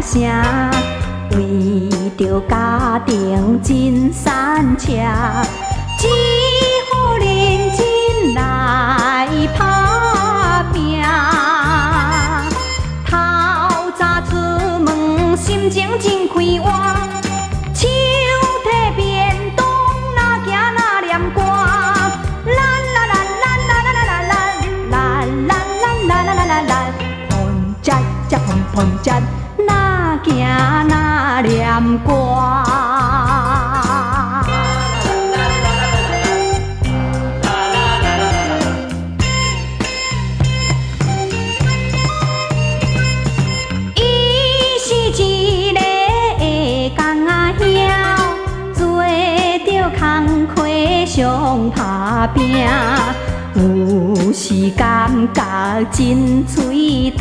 声，为着家庭真善车，只好认真来打拼。透早出门，心情真快活。碰只哪行哪念歌，伊是一个工仔兄，做着工课上打拼，有时感觉真嘴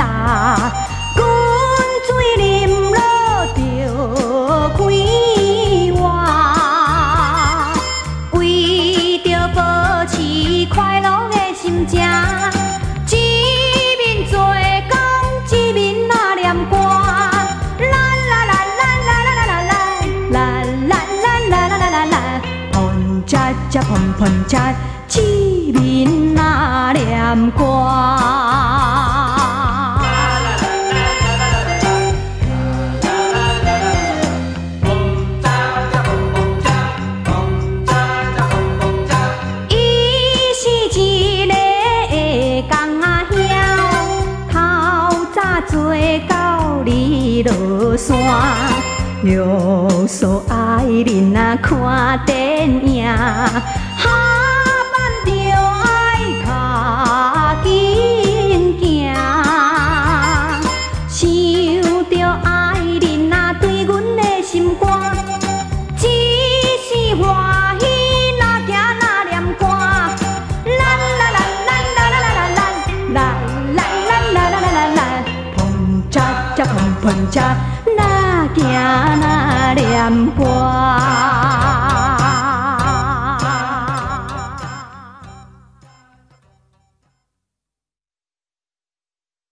大。碰碰车，市民那念歌。伊是一个会工仔兄，透早做到日落山，约束爱人啊看电影。碰碰车，哪行哪念歌。